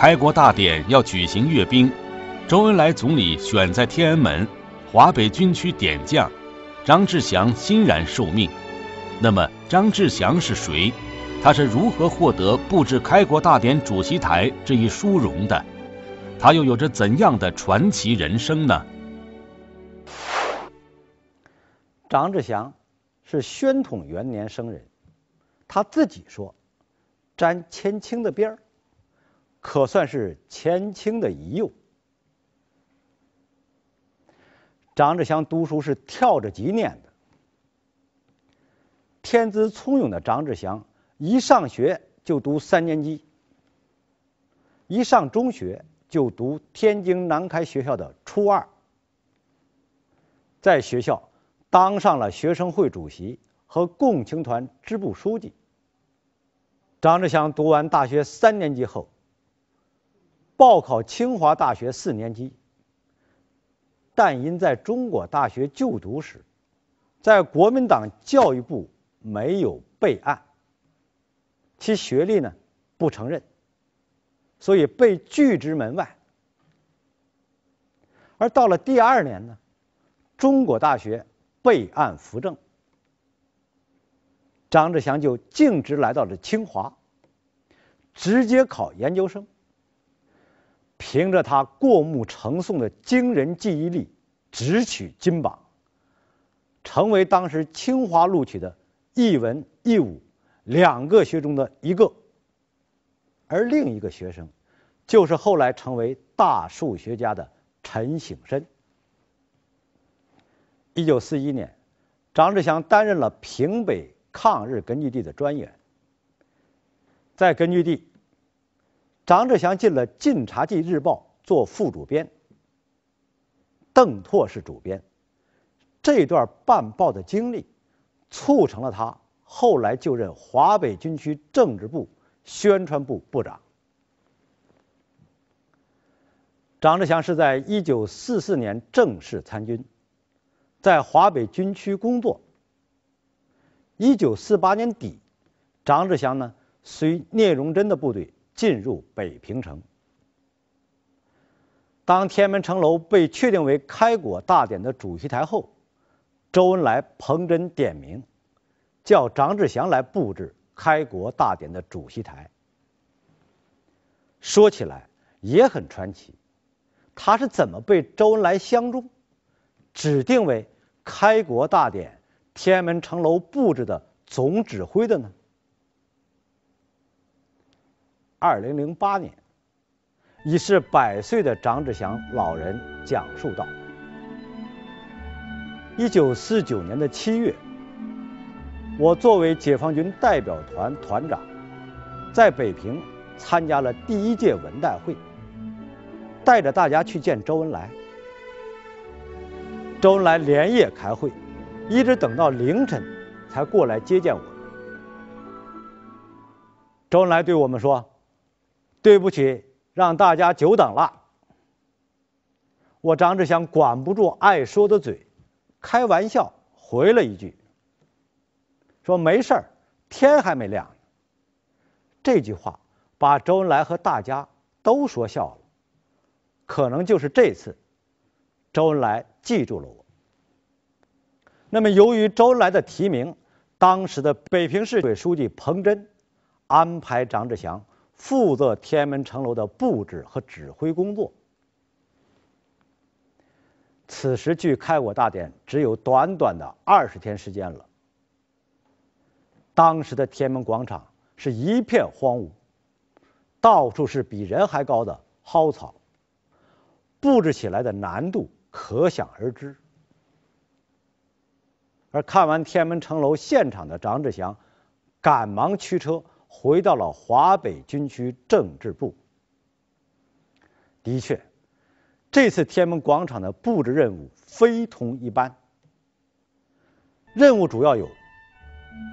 开国大典要举行阅兵，周恩来总理选在天安门，华北军区点将，张志祥欣然受命。那么，张志祥是谁？他是如何获得布置开国大典主席台这一殊荣的？他又有着怎样的传奇人生呢？张志祥是宣统元年生人，他自己说：“沾千青的边儿，可算是前清的遗幼。”张志祥读书是跳着级念的，天资聪颖的张志祥一上学就读三年级，一上中学就读天津南开学校的初二，在学校。当上了学生会主席和共青团支部书记。张志祥读完大学三年级后，报考清华大学四年级，但因在中国大学就读时，在国民党教育部没有备案，其学历呢不承认，所以被拒之门外。而到了第二年呢，中国大学。备案扶正，张志祥就径直来到了清华，直接考研究生。凭着他过目成诵的惊人记忆力，直取金榜，成为当时清华录取的一文一武两个学中的一个。而另一个学生，就是后来成为大数学家的陈省身。一九四一年，张志祥担任了平北抗日根据地的专员。在根据地，张志祥进了《晋察冀日报》做副主编，邓拓是主编。这段办报的经历，促成了他后来就任华北军区政治部宣传部部长。张志祥是在一九四四年正式参军。在华北军区工作。一九四八年底，张志祥呢随聂荣臻的部队进入北平城。当天安门城楼被确定为开国大典的主席台后，周恩来彭真点名，叫张志祥来布置开国大典的主席台。说起来也很传奇，他是怎么被周恩来相中？指定为开国大典天安门城楼布置的总指挥的呢？二零零八年，已是百岁的张志祥老人讲述道：一九四九年的七月，我作为解放军代表团团长，在北平参加了第一届文代会，带着大家去见周恩来。周恩来连夜开会，一直等到凌晨才过来接见我。周恩来对我们说：“对不起，让大家久等了。”我张志祥管不住爱说的嘴，开玩笑回了一句：“说没事儿，天还没亮。”这句话把周恩来和大家都说笑了。可能就是这次。周恩来记住了我。那么，由于周恩来的提名，当时的北平市委书记彭真安排张志祥负责天安门城楼的布置和指挥工作。此时距开国大典只有短短的二十天时间了。当时的天安门广场是一片荒芜，到处是比人还高的蒿草，布置起来的难度。可想而知。而看完天安门城楼现场的张志祥，赶忙驱车回到了华北军区政治部。的确，这次天安门广场的布置任务非同一般。任务主要有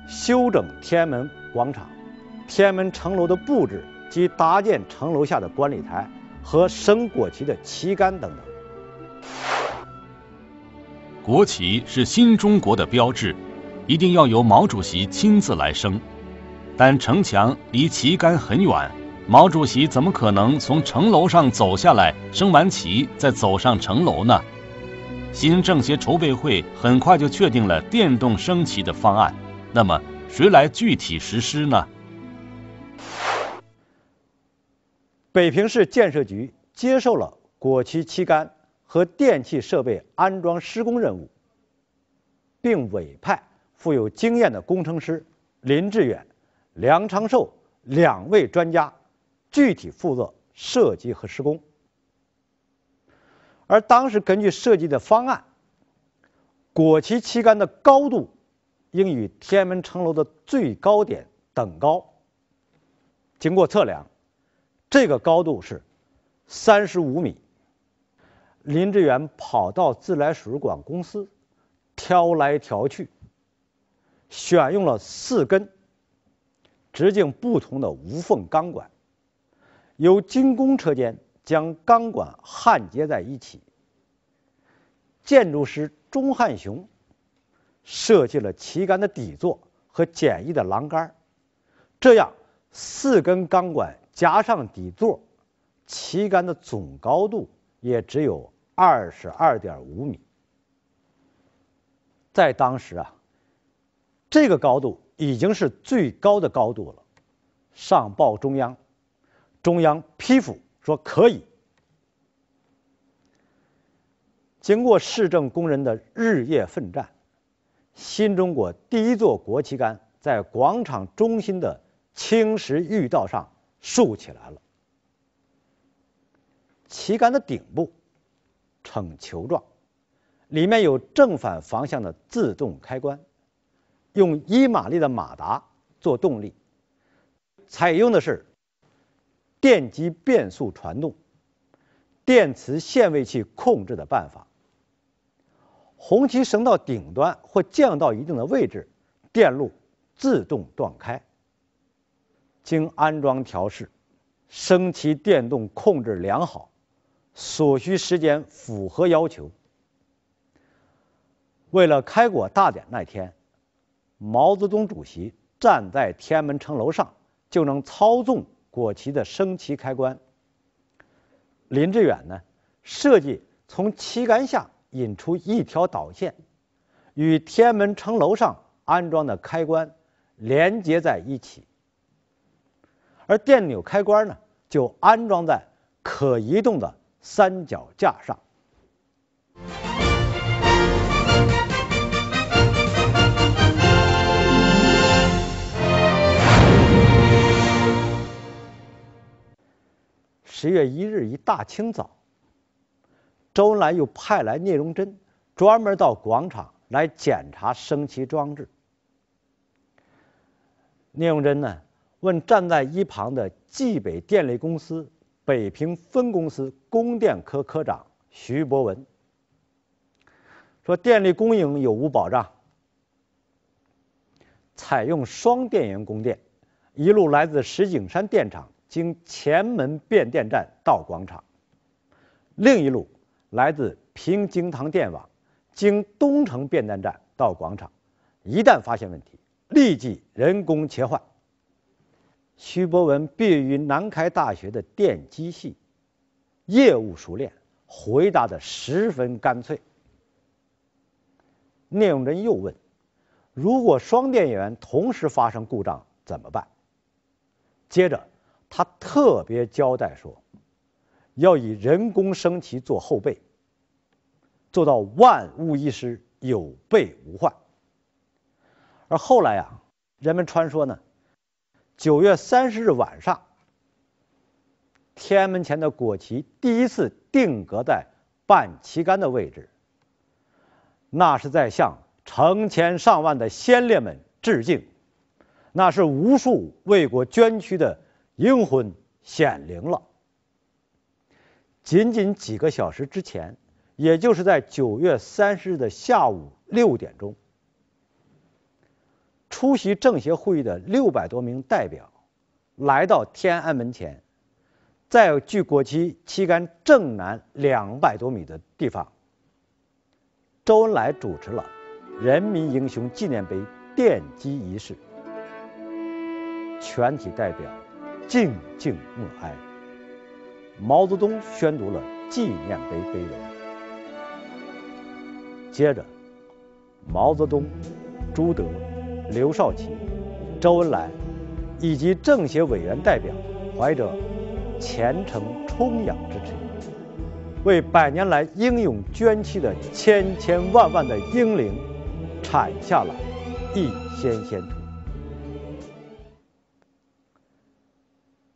修整天安门广场、天安门城楼的布置及搭建城楼下的观礼台和升国旗的旗杆等等。国旗是新中国的标志，一定要由毛主席亲自来升。但城墙离旗杆很远，毛主席怎么可能从城楼上走下来，升完旗再走上城楼呢？新政协筹备会很快就确定了电动升旗的方案。那么，谁来具体实施呢？北平市建设局接受了国旗旗杆和电气设备安装施工任务，并委派富有经验的工程师林志远、梁长寿两位专家。具体负责设计和施工，而当时根据设计的方案，国旗旗杆的高度应与天安门城楼的最高点等高。经过测量，这个高度是三十五米。林志远跑到自来水管公司，挑来挑去，选用了四根直径不同的无缝钢管。由精工车间将钢管焊接在一起。建筑师钟汉雄设计了旗杆的底座和简易的栏杆，这样四根钢管加上底座，旗杆的总高度也只有二十二点五米。在当时啊，这个高度已经是最高的高度了。上报中央。中央批复说可以。经过市政工人的日夜奋战，新中国第一座国旗杆在广场中心的青石玉道上竖起来了。旗杆的顶部呈球状，里面有正反方向的自动开关，用一马力的马达做动力，采用的是。电机变速传动、电磁限位器控制的办法。红旗升到顶端或降到一定的位置，电路自动断开。经安装调试，升旗电动控制良好，所需时间符合要求。为了开国大典那天，毛泽东主席站在天安门城楼上就能操纵。国旗的升旗开关，林志远呢设计从旗杆下引出一条导线，与天安门城楼上安装的开关连接在一起，而电钮开关呢就安装在可移动的三脚架上。十月一日一大清早，周恩来又派来聂荣臻，专门到广场来检查升旗装置。聂荣臻呢，问站在一旁的冀北电力公司北平分公司供电科科长徐博文，说电力供应有无保障？采用双电源供电，一路来自石景山电厂。经前门变电站到广场，另一路来自平经堂电网，经东城变电站到广场。一旦发现问题，立即人工切换。徐博文毕业于南开大学的电机系，业务熟练，回答的十分干脆。聂永真又问：如果双电源同时发生故障怎么办？接着。他特别交代说，要以人工升旗做后备，做到万无一失，有备无患。而后来啊，人们传说呢，九月三十日晚上，天安门前的国旗第一次定格在半旗杆的位置，那是在向成千上万的先烈们致敬，那是无数为国捐躯的。英魂显灵了。仅仅几个小时之前，也就是在九月三十日的下午六点钟，出席政协会议的六百多名代表来到天安门前，在距国旗旗杆正南两百多米的地方，周恩来主持了人民英雄纪念碑奠基仪式，全体代表。静静默哀。毛泽东宣读了纪念碑碑文，接着，毛泽东、朱德、刘少奇、周恩来以及政协委员代表，怀着虔诚崇仰之情，为百年来英勇捐躯的千千万万的英灵产下了一先先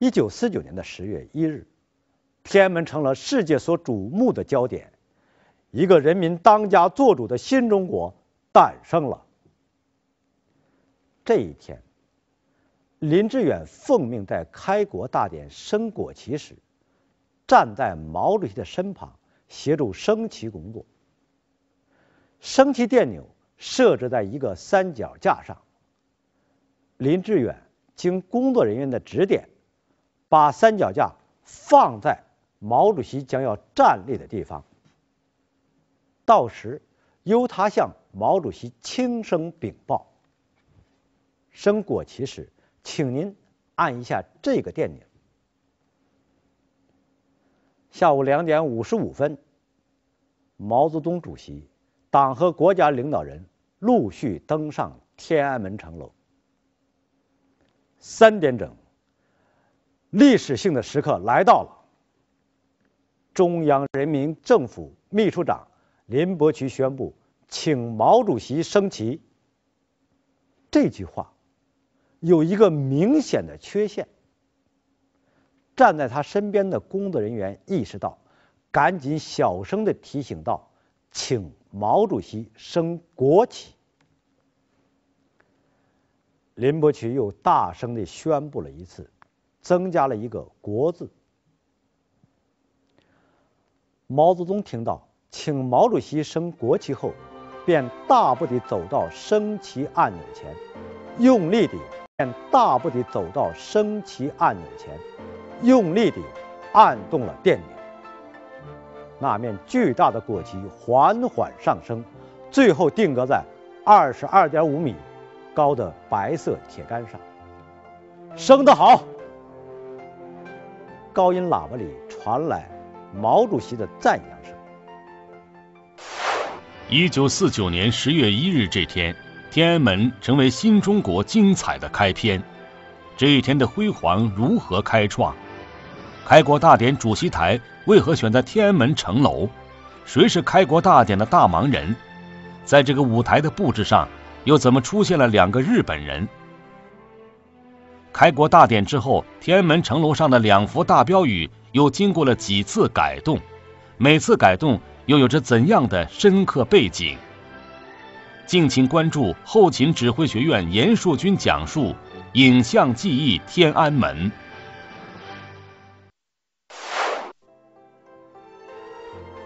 一九四九年的十月一日，天安门成了世界所瞩目的焦点，一个人民当家作主的新中国诞生了。这一天，林志远奉命在开国大典升国旗时，站在毛主席的身旁，协助升旗工作。升旗电钮设置在一个三脚架上，林志远经工作人员的指点，把三脚架放在毛主席将要站立的地方。到时由他向毛主席轻声禀报。升国旗时，请您按一下这个电钮。下午两点五十五分，毛泽东主席、党和国家领导人陆续登上天安门城楼。三点整，历史性的时刻来到了。中央人民政府秘书长林伯渠宣布，请毛主席升旗。这句话有一个明显的缺陷。站在他身边的工作人员意识到，赶紧小声的提醒道：“请毛主席升国旗。”林伯渠又大声的宣布了一次，增加了一个“国”字。毛泽东听到“请毛主席升国旗”后，便大步地走到升旗按钮前，用力地便大步地走到升旗按钮前，用力地按动了电钮。那面巨大的国旗缓缓上升，最后定格在二十二点五米高的白色铁杆上。升得好！高音喇叭里传来毛主席的赞扬声。一九四九年十月一日这天，天安门成为新中国精彩的开篇。这一天的辉煌如何开创？开国大典主席台为何选在天安门城楼？谁是开国大典的大忙人？在这个舞台的布置上，又怎么出现了两个日本人？开国大典之后，天安门城楼上的两幅大标语又经过了几次改动，每次改动又有着怎样的深刻背景？敬请关注后勤指挥学院严树军讲述《影像记忆天安门》。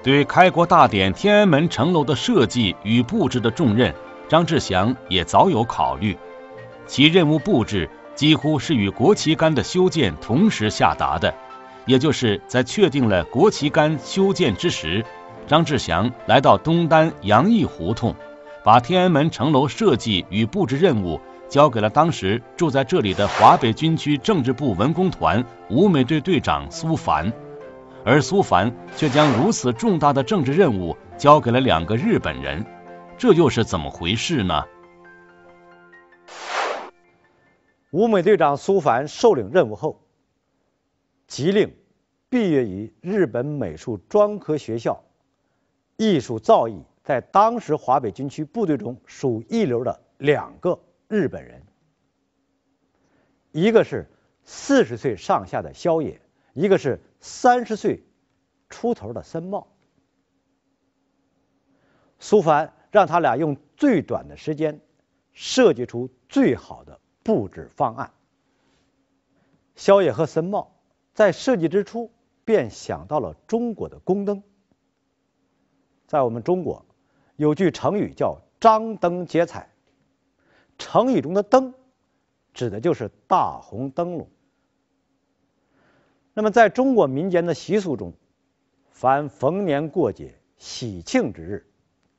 对开国大典天安门城楼的设计与布置的重任，张志祥也早有考虑，其任务布置。几乎是与国旗杆的修建同时下达的，也就是在确定了国旗杆修建之时，张志祥来到东单杨毅胡同，把天安门城楼设计与布置任务交给了当时住在这里的华北军区政治部文工团舞美队队长苏凡，而苏凡却将如此重大的政治任务交给了两个日本人，这又是怎么回事呢？五美队长苏凡受领任务后，即令毕业于日本美术专科学校、艺术造诣在当时华北军区部队中属一流的两个日本人，一个是四十岁上下的萧野，一个是三十岁出头的森茂。苏凡让他俩用最短的时间设计出最好的。布置方案，萧野和森茂在设计之初便想到了中国的宫灯。在我们中国，有句成语叫“张灯结彩”，成语中的“灯”指的就是大红灯笼。那么，在中国民间的习俗中，凡逢年过节、喜庆之日，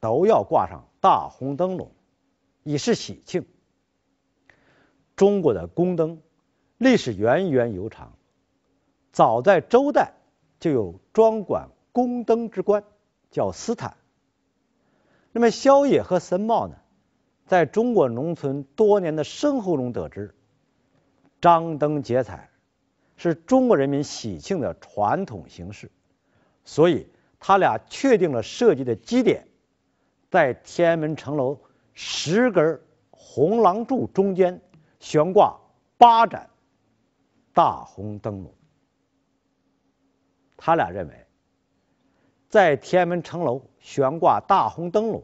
都要挂上大红灯笼，以示喜庆。中国的宫灯历史源远流长。早在周代就有专管宫灯之官，叫司坦。那么萧野和森茂呢，在中国农村多年的生活中得知，张灯结彩是中国人民喜庆的传统形式，所以他俩确定了设计的基点，在天安门城楼十根红廊柱中间悬挂八盏大红灯笼。他俩认为，在天安门城楼悬挂大红灯笼，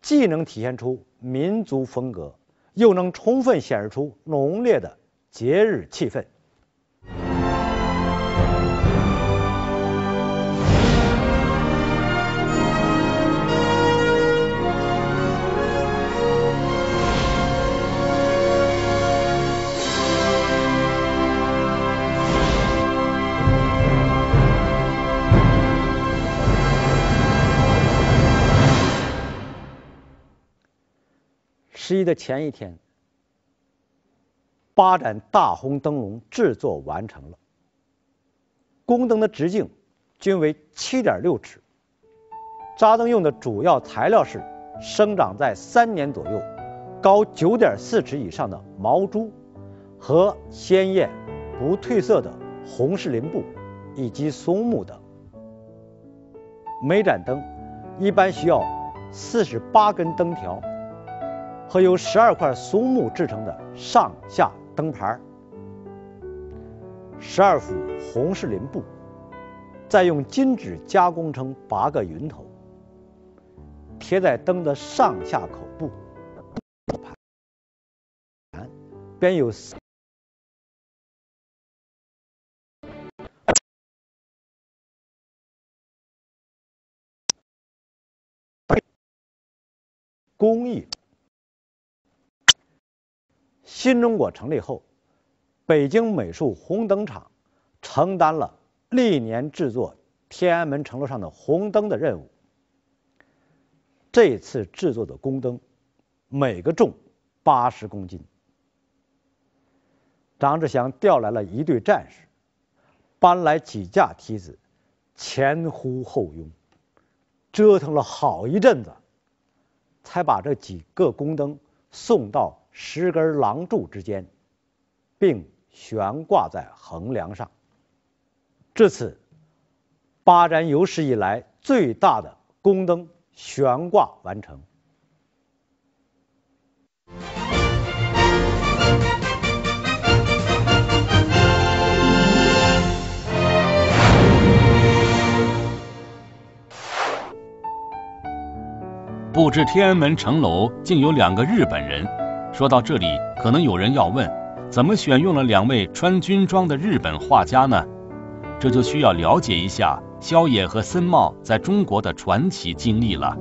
既能体现出民族风格，又能充分显示出浓烈的节日气氛。十一的前一天，八盏大红灯笼制作完成了。宫灯的直径均为七点六尺，扎灯用的主要材料是生长在三年左右、高九点四尺以上的毛竹和鲜艳不褪色的红石林布以及松木等。每盏灯一般需要四十八根灯条。和由十二块松木制成的上下灯牌十二幅红柿林布，再用金纸加工成八个云头，贴在灯的上下口部，边有工艺。新中国成立后，北京美术红灯厂承担了历年制作天安门城楼上的红灯的任务。这次制作的宫灯，每个重八十公斤。张志祥调来了一队战士，搬来几架梯子，前呼后拥，折腾了好一阵子，才把这几个宫灯送到。十根廊柱之间，并悬挂在横梁上。至此，八盏有史以来最大的宫灯悬挂完成。不知天安门城楼竟有两个日本人。说到这里，可能有人要问：怎么选用了两位穿军装的日本画家呢？这就需要了解一下萧野和森茂在中国的传奇经历了。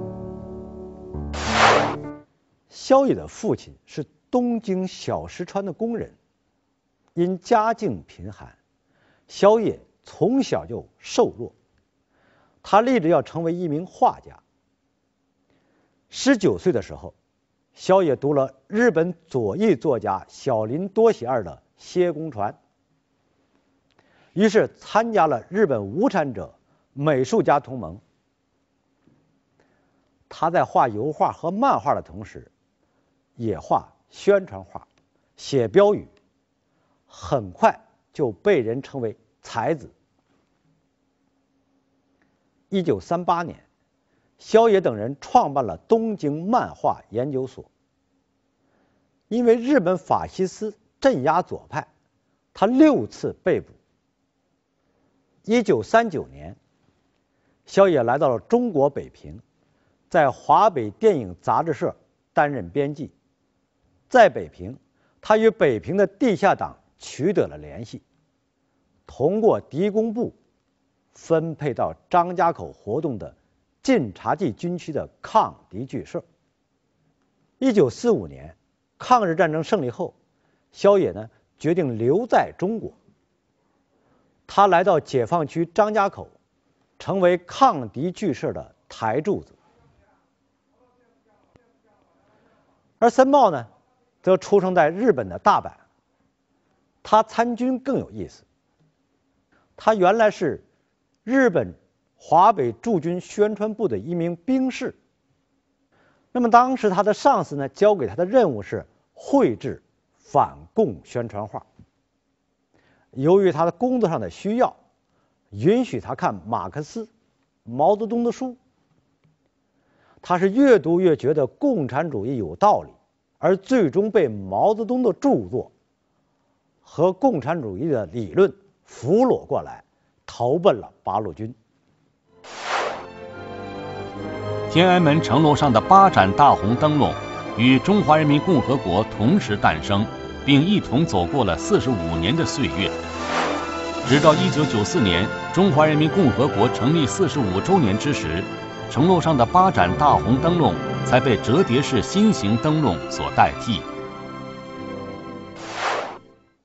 萧野的父亲是东京小石川的工人，因家境贫寒，萧野从小就瘦弱，他立志要成为一名画家。十九岁的时候。萧野读了日本左翼作家小林多喜二的《歇公传》，于是参加了日本无产者美术家同盟。他在画油画和漫画的同时，也画宣传画、写标语，很快就被人称为才子。一九三八年。萧野等人创办了东京漫画研究所。因为日本法西斯镇压左派，他六次被捕。一九三九年，萧野来到了中国北平，在华北电影杂志社担任编辑。在北平，他与北平的地下党取得了联系，通过敌工部分配到张家口活动的。晋察冀军区的抗敌剧社。一九四五年，抗日战争胜利后，萧野呢决定留在中国。他来到解放区张家口，成为抗敌剧社的台柱子。而森茂呢，则出生在日本的大阪。他参军更有意思，他原来是日本华北驻军宣传部的一名兵士。那么当时他的上司呢，交给他的任务是绘制反共宣传画。由于他的工作上的需要，允许他看马克思、毛泽东的书。他是越读越觉得共产主义有道理，而最终被毛泽东的著作和共产主义的理论俘虏过来，投奔了八路军。天安门城楼上的八盏大红灯笼，与中华人民共和国同时诞生，并一同走过了四十五年的岁月。直到一九九四年，中华人民共和国成立四十五周年之时。城楼上的八盏大红灯笼才被折叠式新型灯笼所代替。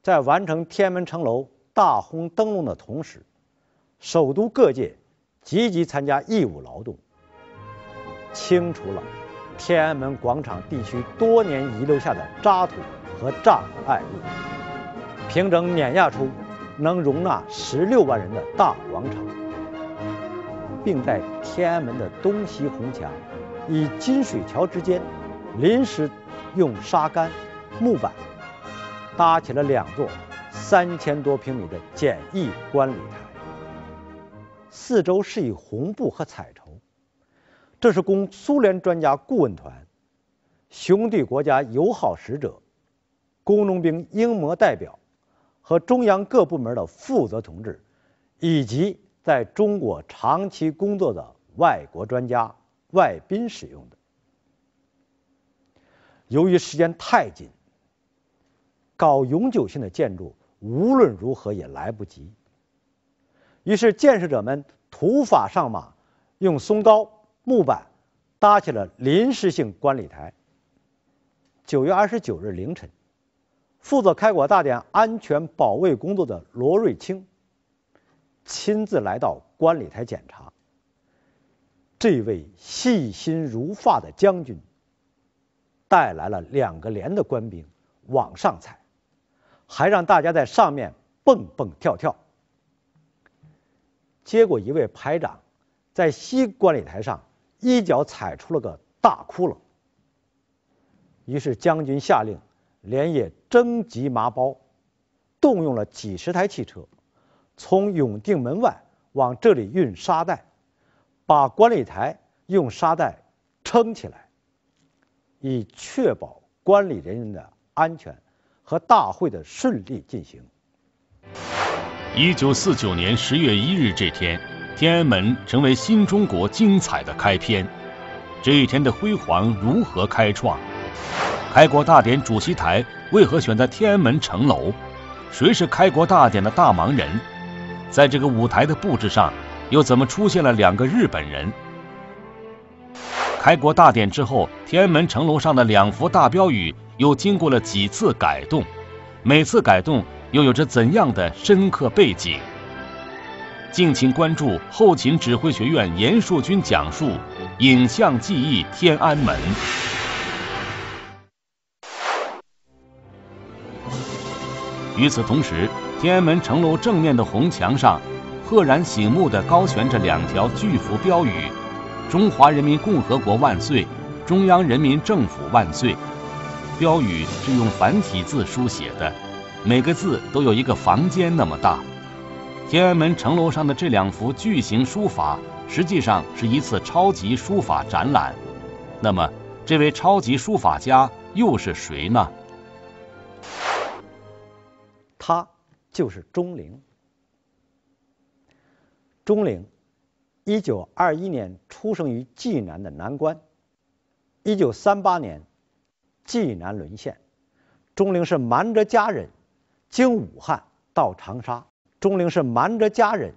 在完成天安门城楼大红灯笼的同时，首都各界积极参加义务劳动，清除了天安门广场地区多年遗留下的渣土和障碍物，平整碾压出能容纳十六万人的大广场。并在天安门的东西红墙以金水桥之间，临时用沙杆、木板搭起了两座三千多平米的简易观礼台，四周是以红布和彩，这是供苏联专家顾问团、兄弟国家友好使者、工农兵英模代表和中央各部门的负责同志以及。在中国长期工作的外国专家、外宾使用的。由于时间太紧，搞永久性的建筑无论如何也来不及。于是建设者们土法上马，用松糕木板搭起了临时性观礼台。九月二十九日凌晨，负责开国大典安全保卫工作的罗瑞卿。亲自来到观礼台检查，这位细心如发的将军带来了两个连的官兵往上踩，还让大家在上面蹦蹦跳跳。结果一位排长在西观礼台上一脚踩出了个大窟窿，于是将军下令连夜征集麻包，动用了几十台汽车。从永定门外往这里运沙袋，把观礼台用沙袋撑起来，以确保观礼人员的安全和大会的顺利进行。一九四九年十月一日这天，天安门成为新中国精彩的开篇。这一天的辉煌如何开创？开国大典主席台为何选在天安门城楼？谁是开国大典的大忙人？在这个舞台的布置上，又怎么出现了两个日本人？开国大典之后，天安门城楼上的两幅大标语又经过了几次改动，每次改动又有着怎样的深刻背景？敬请关注后勤指挥学院严树军讲述《影像记忆天安门》。与此同时。天安门城楼正面的红墙上，赫然醒目的高悬着两条巨幅标语：“中华人民共和国万岁，中央人民政府万岁。”标语是用繁体字书写的，每个字都有一个房间那么大。天安门城楼上的这两幅巨型书法，实际上是一次超级书法展览。那么，这位超级书法家又是谁呢？他。就是钟灵。钟灵，一九二一年出生于济南的南关，一九三八年济南沦陷，钟灵是瞒着家人，经武汉到长沙。钟灵是瞒着家人，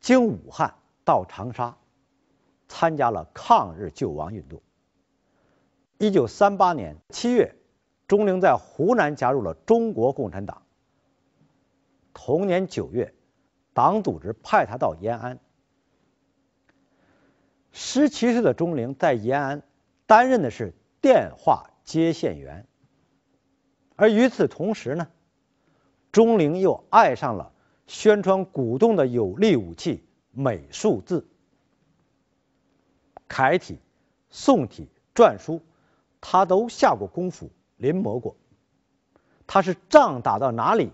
经武汉到长沙，参加了抗日救亡运动。一九三八年七月，钟灵在湖南加入了中国共产党。同年九月，党组织派他到延安。十七岁的钟灵在延安担任的是电话接线员，而与此同时呢，钟灵又爱上了宣传鼓动的有力武器——美术字。楷体、宋体、篆书，他都下过功夫，临摹过。他是仗打到哪里，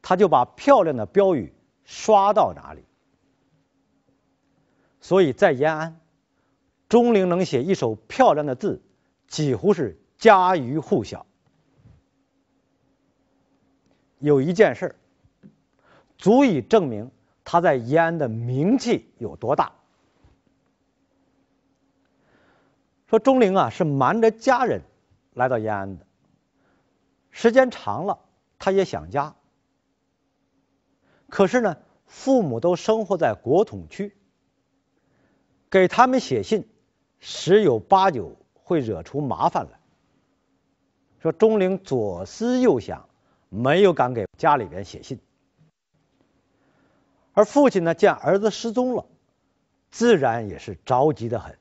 他就把漂亮的标语刷到哪里。所以在延安，钟灵能写一手漂亮的字，几乎是家喻户晓。有一件事儿足以证明他在延安的名气有多大。说钟灵啊，是瞒着家人来到延安的。时间长了，他也想家。可是呢，父母都生活在国统区，给他们写信，十有八九会惹出麻烦来。说钟灵左思右想，没有敢给家里边写信。而父亲呢，见儿子失踪了，自然也是着急的很。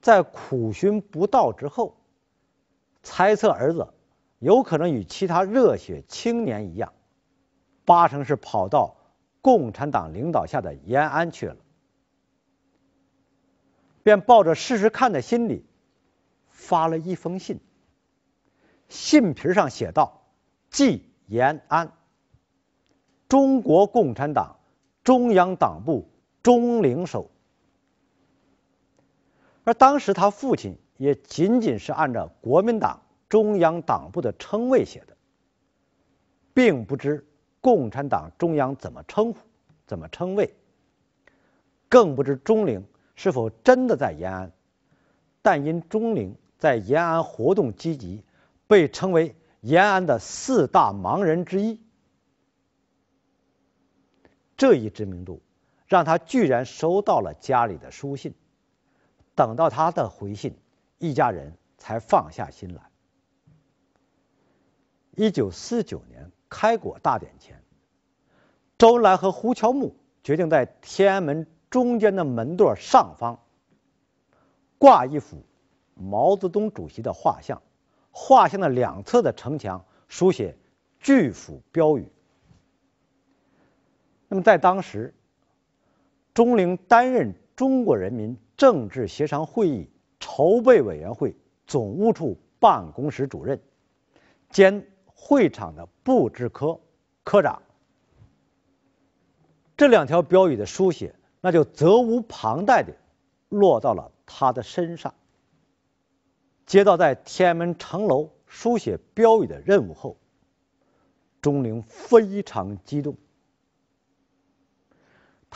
在苦寻不到之后，猜测儿子有可能与其他热血青年一样，八成是跑到共产党领导下的延安去了，便抱着试试看的心理，发了一封信。信皮上写道：“寄延安，中国共产党中央党部钟灵手。”而当时他父亲也仅仅是按照国民党中央党部的称谓写的，并不知共产党中央怎么称呼、怎么称谓，更不知钟灵是否真的在延安。但因钟灵在延安活动积极，被称为延安的四大盲人之一，这一知名度让他居然收到了家里的书信。等到他的回信，一家人才放下心来。一九四九年开国大典前，周恩来和胡乔木决定在天安门中间的门垛上方挂一幅毛泽东主席的画像，画像的两侧的城墙书写巨幅标语。那么在当时，钟灵担任中国人民。政治协商会议筹备委员会总务处办公室主任兼会场的布置科科长，这两条标语的书写，那就责无旁贷的落到了他的身上。接到在天安门城楼书写标语的任务后，钟灵非常激动，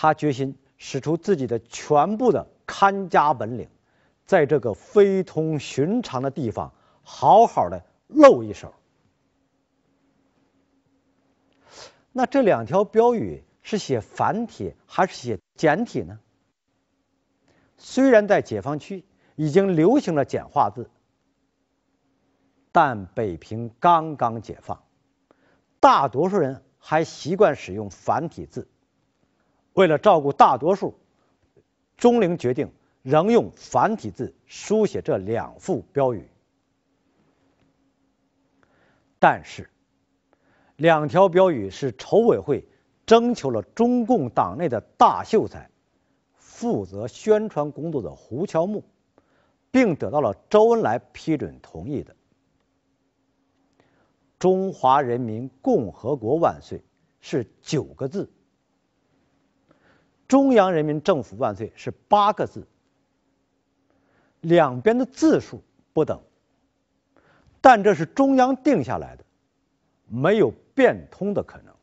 他决心使出自己的全部的。看家本领，在这个非同寻常的地方好好的露一手。那这两条标语是写繁体还是写简体呢？虽然在解放区已经流行了简化字，但北平刚刚解放，大多数人还习惯使用繁体字。为了照顾大多数。钟灵决定仍用繁体字书写这两副标语，但是两条标语是筹委会征求了中共党内的大秀才，负责宣传工作的胡乔木，并得到了周恩来批准同意的。中华人民共和国万岁是九个字。中央人民政府万岁是八个字，两边的字数不等，但这是中央定下来的，没有变通的可能。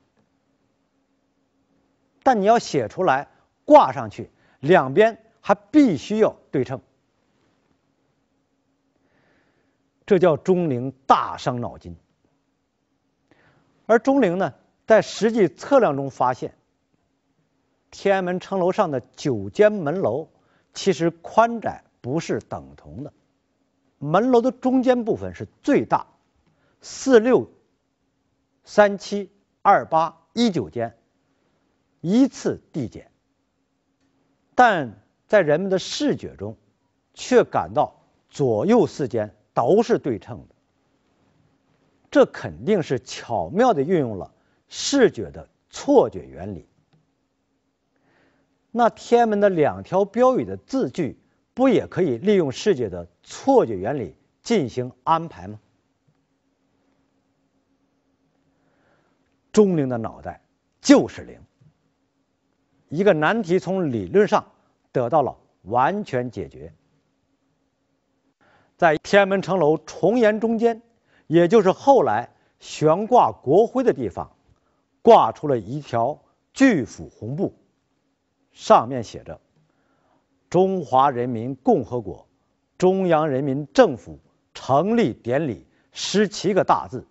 但你要写出来挂上去，两边还必须要对称，这叫钟灵大伤脑筋。而钟灵呢，在实际测量中发现。天安门城楼上的九间门楼，其实宽窄不是等同的。门楼的中间部分是最大，四六、三七、二八、一九间，依次递减。但在人们的视觉中，却感到左右四间都是对称的。这肯定是巧妙的运用了视觉的错觉原理。那天安门的两条标语的字句，不也可以利用视觉的错觉原理进行安排吗？钟灵的脑袋就是灵，一个难题从理论上得到了完全解决。在天安门城楼重檐中间，也就是后来悬挂国徽的地方，挂出了一条巨幅红布，上面写着“中华人民共和国中央人民政府成立典礼”十七个大字，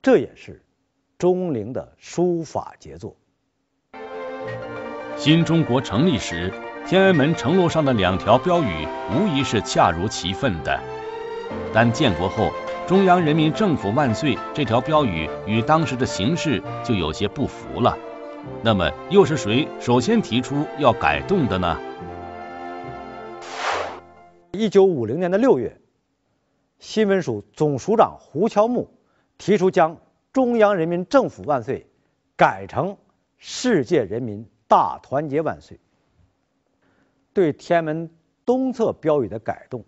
这也是。钟灵的书法杰作。新中国成立时，天安门城楼上的两条标语无疑是恰如其分的。但建国后，“中央人民政府万岁”这条标语与当时的形势就有些不符了。那么，又是谁首先提出要改动的呢？一九五零年的六月，新闻署总署长胡乔木提出将。中央人民政府万岁，改成世界人民大团结万岁。对天安门东侧标语的改动，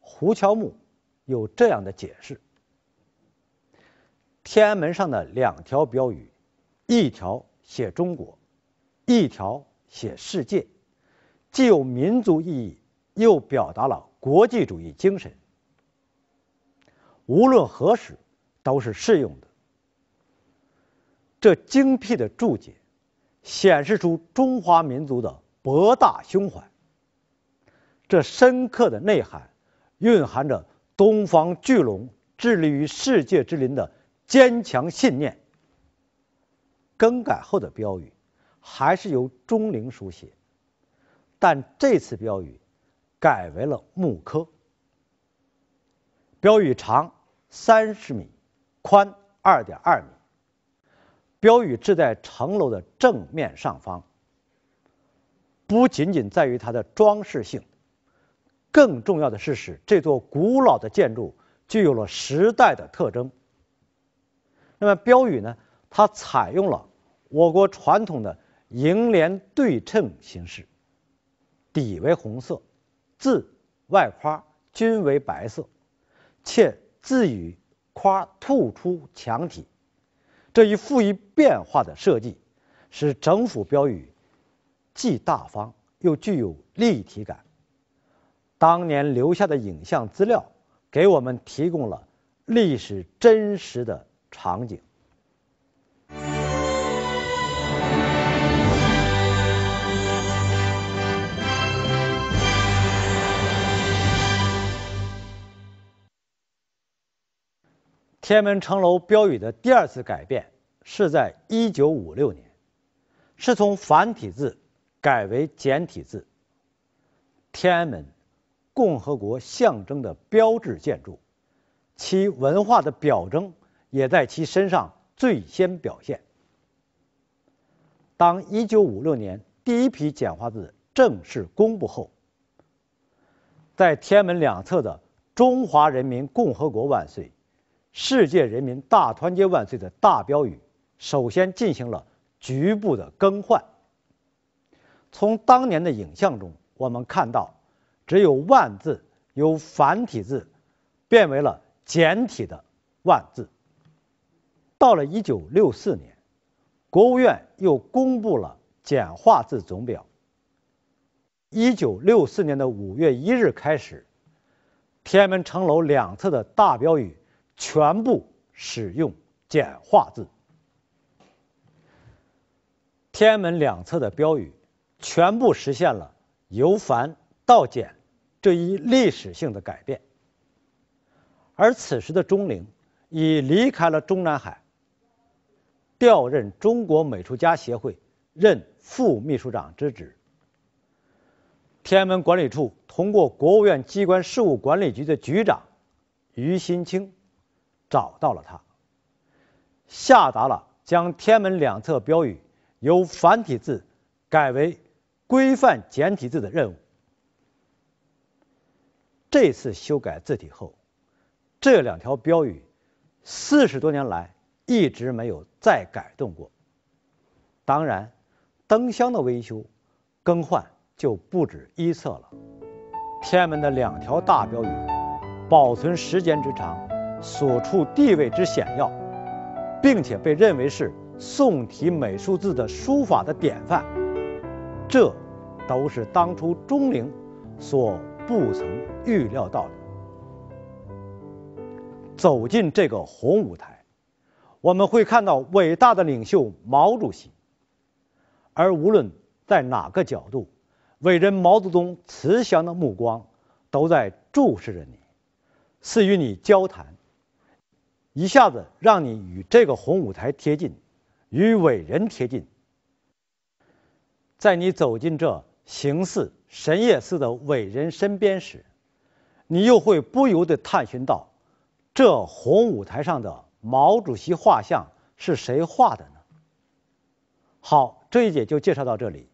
胡乔木有这样的解释：天安门上的两条标语，一条写中国，一条写世界，既有民族意义，又表达了国际主义精神，无论何时都是适用的。这精辟的注解，显示出中华民族的博大胸怀。这深刻的内涵，蕴含着东方巨龙致力于世界之林的坚强信念。更改后的标语，还是由钟灵书写，但这次标语改为了木刻。标语长三十米，宽二点二米。标语置在城楼的正面上方，不仅仅在于它的装饰性，更重要的是使这座古老的建筑具有了时代的特征。那么标语呢？它采用了我国传统的楹联对称形式，底为红色，字外框均为白色，且字与框突出墙体。这一富于变化的设计，使整幅标语既大方又具有立体感。当年留下的影像资料，给我们提供了历史真实的场景。天安门城楼标语的第二次改变是在1956年，是从繁体字改为简体字。天安门，共和国象征的标志建筑，其文化的表征也在其身上最先表现。当1956年第一批简化字正式公布后，在天安门两侧的“中华人民共和国万岁”。世界人民大团结万岁的大标语，首先进行了局部的更换。从当年的影像中，我们看到，只有“万”字由繁体字变为了简体的“万”字。到了1964年，国务院又公布了简化字总表。1964年的5月1日开始，天安门城楼两侧的大标语。全部使用简化字，天安门两侧的标语全部实现了由繁到简这一历史性的改变。而此时的钟灵已离开了中南海，调任中国美术家协会任副秘书长之职。天安门管理处通过国务院机关事务管理局的局长于新清。找到了他，下达了将天安门两侧标语由繁体字改为规范简体字的任务。这次修改字体后，这两条标语四十多年来一直没有再改动过。当然，灯箱的维修更换就不止一侧了。天安门的两条大标语，保存时间之长，所处地位之险要，并且被认为是宋体美术字的书法的典范，这都是当初钟灵所不曾预料到的。走进这个红舞台，我们会看到伟大的领袖毛主席，而无论在哪个角度，伟人毛泽东慈祥的目光都在注视着你，似与你交谈，一下子让你与这个红舞台贴近，与伟人贴近。在你走进这形似神也似的伟人身边时，你又会不由得探寻到。这红舞台上的毛主席画像是谁画的呢？好，这一节就介绍到这里。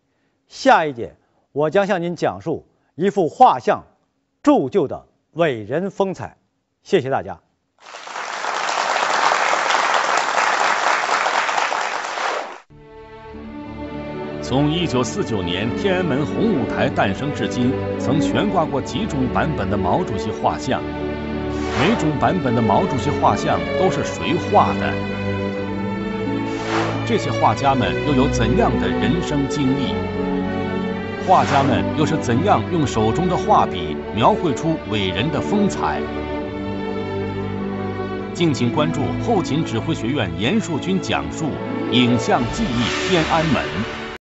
下一节我将向您讲述一幅画像铸就的伟人风采。谢谢大家。从一九四九年天安门红舞台诞生至今，曾悬挂过几种版本的毛主席画像。每种版本的毛主席画像都是谁画的？这些画家们又有怎样的人生经历？画家们又是怎样用手中的画笔描绘出伟人的风采？敬请关注后勤指挥学院严树军讲述《影像记忆天安门》。